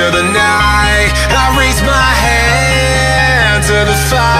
to the night. I raise my hand to the fire.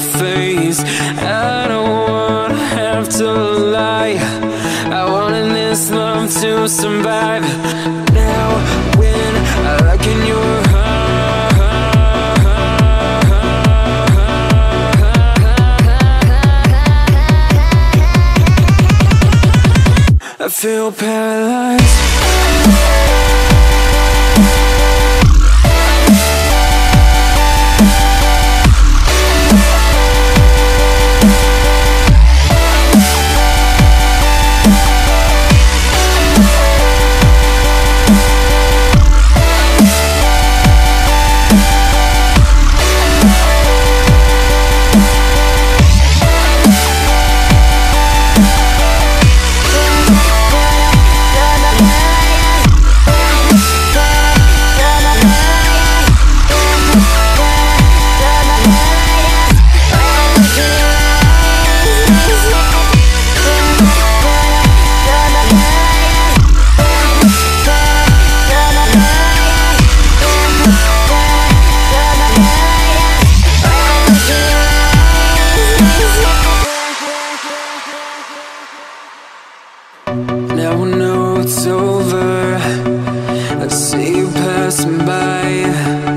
face. I don't wanna have to lie. I wanted this love to survive. Now, when I look in your I feel paralyzed Now I know it's over. I see you passing by.